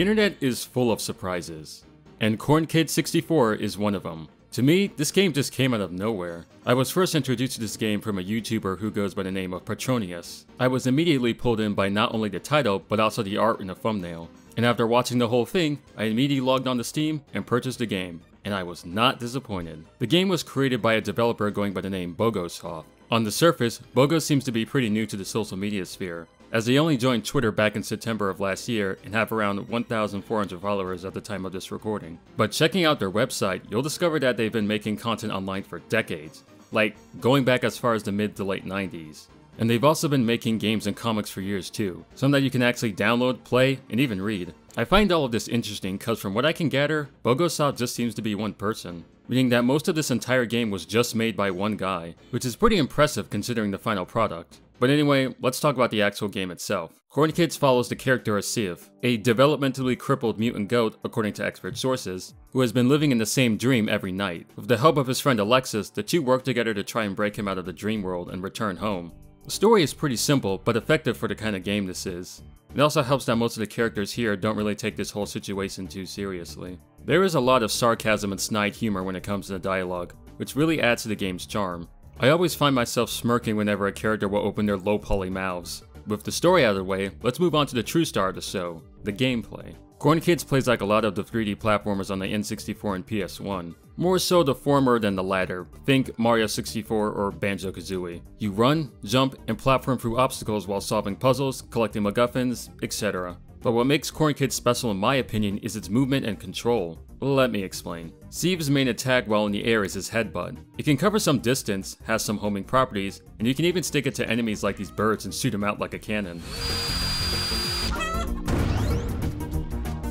The internet is full of surprises, and Corn Kid 64 is one of them. To me, this game just came out of nowhere. I was first introduced to this game from a YouTuber who goes by the name of Petronious. I was immediately pulled in by not only the title, but also the art in the thumbnail. And after watching the whole thing, I immediately logged on to Steam and purchased the game, and I was not disappointed. The game was created by a developer going by the name Bogosoft. On the surface, Bogo seems to be pretty new to the social media sphere, as they only joined Twitter back in September of last year and have around 1,400 followers at the time of this recording. But checking out their website, you'll discover that they've been making content online for decades, like going back as far as the mid to late 90s. And they've also been making games and comics for years too, some that you can actually download, play, and even read. I find all of this interesting because from what I can gather, Bogosoft just seems to be one person, meaning that most of this entire game was just made by one guy, which is pretty impressive considering the final product. But anyway, let's talk about the actual game itself. Corn Kidz follows the character of Civ, a developmentally crippled mutant goat, according to expert sources, who has been living in the same dream every night. With the help of his friend Alexis, the two work together to try and break him out of the dream world and return home. The story is pretty simple, but effective for the kind of game this is. It also helps that most of the characters here don't really take this whole situation too seriously. There is a lot of sarcasm and snide humor when it comes to the dialogue, which really adds to the game's charm. I always find myself smirking whenever a character will open their low poly mouths. With the story out of the way, let's move on to the true star of the show, the gameplay. Corn Kidz plays like a lot of the 3D platformers on the N64 and PS1. More so the former than the latter, think Mario 64 or Banjo-Kazooie. You run, jump, and platform through obstacles while solving puzzles, collecting MacGuffins, etc. But what makes Corn Kidz special in my opinion is its movement and control. Let me explain. Civ's main attack while in the air is his headbutt. It can cover some distance, has some homing properties, and you can even stick it to enemies like these birds and shoot them out like a cannon.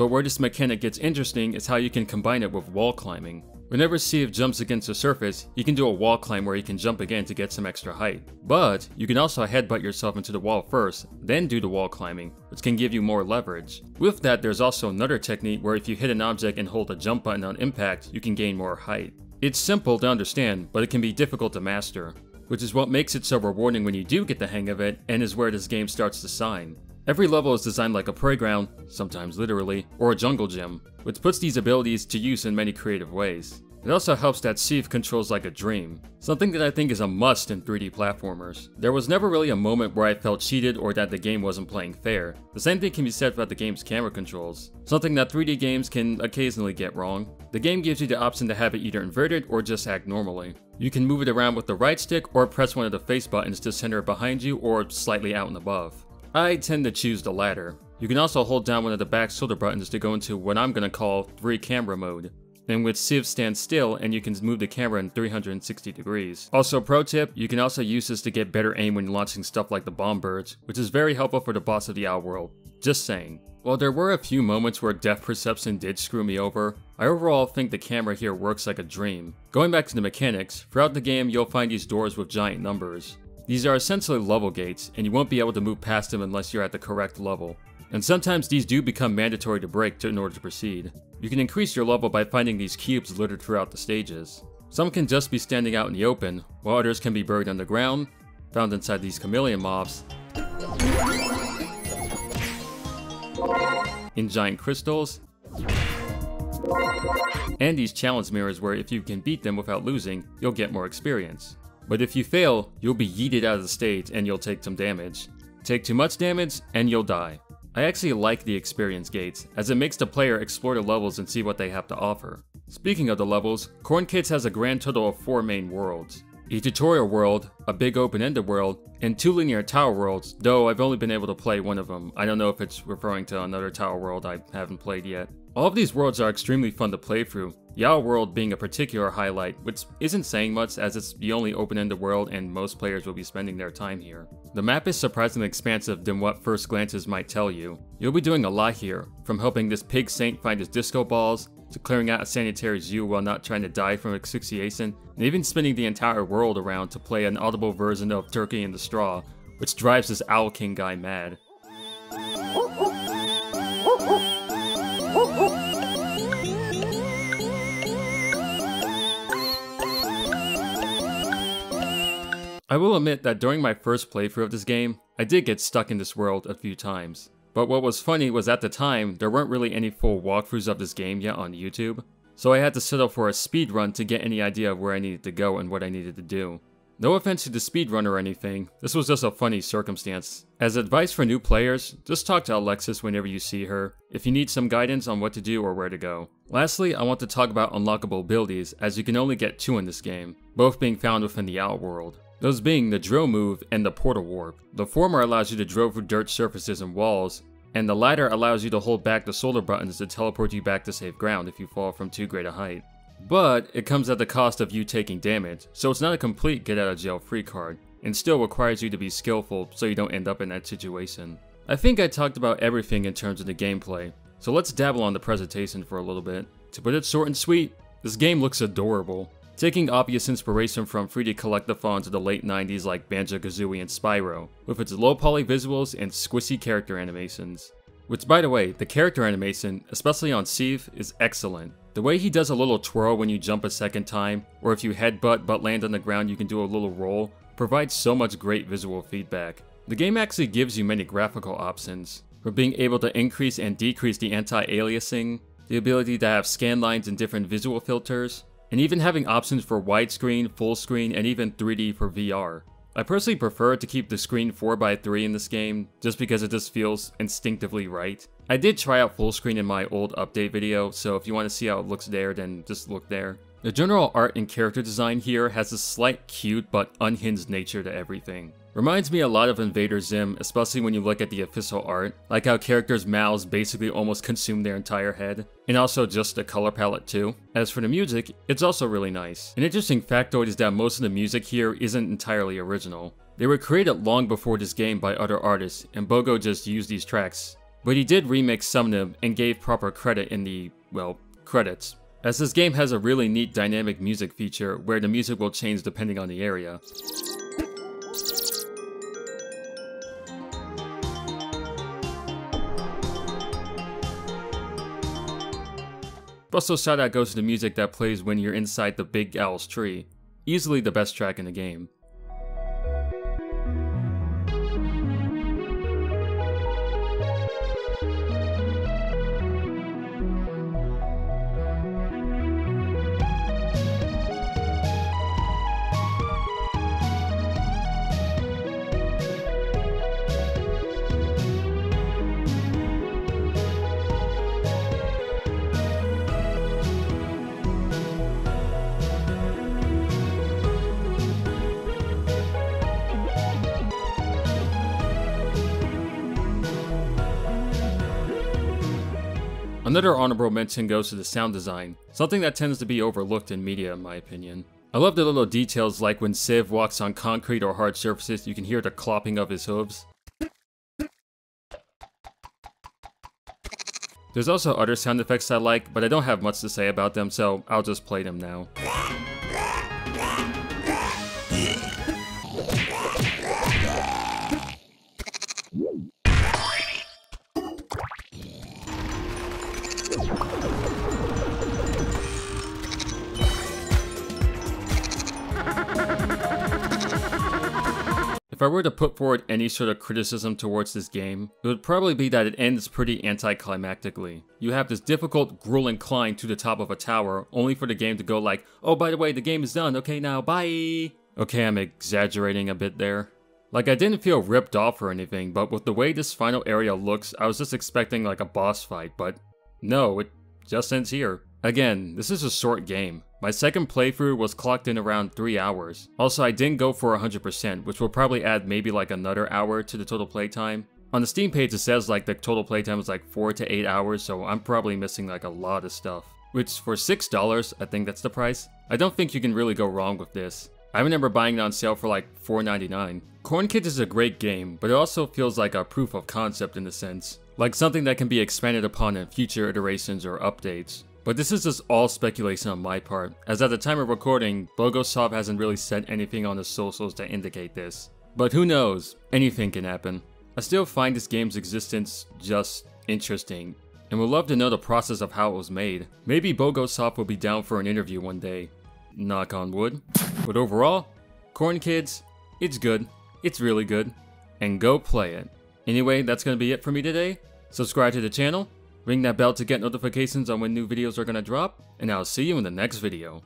But where this mechanic gets interesting is how you can combine it with wall climbing. Whenever Civ jumps against a surface, you can do a wall climb where you can jump again to get some extra height. But, you can also headbutt yourself into the wall first, then do the wall climbing, which can give you more leverage. With that, there's also another technique where if you hit an object and hold the jump button on impact, you can gain more height. It's simple to understand, but it can be difficult to master, which is what makes it so rewarding when you do get the hang of it, and is where this game starts to shine. Every level is designed like a playground, sometimes literally, or a jungle gym, which puts these abilities to use in many creative ways. It also helps that Civ controls like a dream, something that I think is a must in 3D platformers. There was never really a moment where I felt cheated or that the game wasn't playing fair. The same thing can be said about the game's camera controls, something that 3D games can occasionally get wrong. The game gives you the option to have it either inverted or just act normally. You can move it around with the right stick or press one of the face buttons to center it behind you or slightly out and above. I tend to choose the latter. You can also hold down one of the back shoulder buttons to go into what I'm gonna call 3 camera mode in which Civ stands still and you can move the camera in 360 degrees. Also pro tip, you can also use this to get better aim when launching stuff like the bomb birds, which is very helpful for the boss of the Outworld. Just saying. While there were a few moments where depth perception did screw me over, I overall think the camera here works like a dream. Going back to the mechanics, throughout the game you'll find these doors with giant numbers. These are essentially level gates, and you won't be able to move past them unless you're at the correct level. And sometimes these do become mandatory to break to, in order to proceed. You can increase your level by finding these cubes littered throughout the stages. Some can just be standing out in the open, while others can be buried underground, found inside these chameleon mobs, in giant crystals, and these challenge mirrors where if you can beat them without losing, you'll get more experience. But if you fail, you'll be yeeted out of the stage and you'll take some damage. Take too much damage, and you'll die. I actually like the experience gates, as it makes the player explore the levels and see what they have to offer. Speaking of the levels, Corn Kidz has a grand total of 4 main worlds. A tutorial world, a big open-ended world, and two linear tower worlds, though I've only been able to play one of them. I don't know if it's referring to another tower world I haven't played yet. All of these worlds are extremely fun to play through, Yao World being a particular highlight, which isn't saying much as it's the only open-ended world and most players will be spending their time here. The map is surprisingly expansive than what first glances might tell you. You'll be doing a lot here, from helping this pig saint find his disco balls, to clearing out a sanitary zoo while not trying to die from asphyxiation, and even spinning the entire world around to play an audible version of Turkey in the Straw, which drives this Owl King guy mad. I will admit that during my first playthrough of this game, I did get stuck in this world a few times. But what was funny was at the time, there weren't really any full walkthroughs of this game yet on YouTube, so I had to settle for a speed run to get any idea of where I needed to go and what I needed to do. No offense to the speedrun or anything, this was just a funny circumstance. As advice for new players, just talk to Alexis whenever you see her, if you need some guidance on what to do or where to go. Lastly, I want to talk about unlockable abilities, as you can only get two in this game, both being found within the Outworld. Those being the drill move and the portal warp. The former allows you to drill through dirt surfaces and walls, and the latter allows you to hold back the solar buttons to teleport you back to safe ground if you fall from too great a height. But it comes at the cost of you taking damage, so it's not a complete get out of jail free card, and still requires you to be skillful so you don't end up in that situation. I think I talked about everything in terms of the gameplay, so let's dabble on the presentation for a little bit. To put it short and sweet, this game looks adorable. Taking obvious inspiration from 3D collectathons of the late 90s like Banjo-Kazooie and Spyro, with its low poly visuals and squishy character animations. Which by the way, the character animation, especially on Seath, is excellent. The way he does a little twirl when you jump a second time, or if you headbutt but land on the ground you can do a little roll, provides so much great visual feedback. The game actually gives you many graphical options, from being able to increase and decrease the anti-aliasing, the ability to have scan lines and different visual filters, and even having options for widescreen, full screen, and even 3D for VR. I personally prefer to keep the screen 4x3 in this game, just because it just feels instinctively right. I did try out full screen in my old update video, so if you want to see how it looks there, then just look there. The general art and character design here has a slight cute but unhinged nature to everything. Reminds me a lot of Invader Zim, especially when you look at the official art, like how characters' mouths basically almost consume their entire head, and also just the color palette too. As for the music, it's also really nice. An interesting factoid is that most of the music here isn't entirely original. They were created long before this game by other artists, and Bogo just used these tracks but he did remix some of them and gave proper credit in the, well, credits. As this game has a really neat dynamic music feature where the music will change depending on the area. Also shout out goes to the music that plays when you're inside the Big Owl's tree. Easily the best track in the game. Another honorable mention goes to the sound design, something that tends to be overlooked in media in my opinion. I love the little details like when Civ walks on concrete or hard surfaces, you can hear the clopping of his hooves. There's also other sound effects I like, but I don't have much to say about them, so I'll just play them now. If I were to put forward any sort of criticism towards this game, it would probably be that it ends pretty anticlimactically. You have this difficult, grueling climb to the top of a tower, only for the game to go like, oh by the way, the game is done, okay now, bye! Okay, I'm exaggerating a bit there. Like, I didn't feel ripped off or anything, but with the way this final area looks, I was just expecting like a boss fight, but no, it just ends here. Again, this is a short game. My second playthrough was clocked in around 3 hours. Also, I didn't go for 100%, which will probably add maybe like another hour to the total playtime. On the Steam page it says like the total playtime is like 4 to 8 hours, so I'm probably missing like a lot of stuff. Which for $6, I think that's the price. I don't think you can really go wrong with this. I remember buying it on sale for like $4.99. Corn Kidz is a great game, but it also feels like a proof of concept in a sense. Like something that can be expanded upon in future iterations or updates. But this is just all speculation on my part, as at the time of recording, Bogosoft hasn't really said anything on the socials to indicate this. But who knows, anything can happen. I still find this game's existence just interesting, and would love to know the process of how it was made. Maybe Bogosoft will be down for an interview one day. Knock on wood. But overall, Corn Kidz, it's good, it's really good, and go play it. Anyway, that's gonna be it for me today. Subscribe to the channel, ring that bell to get notifications on when new videos are gonna drop, and I'll see you in the next video.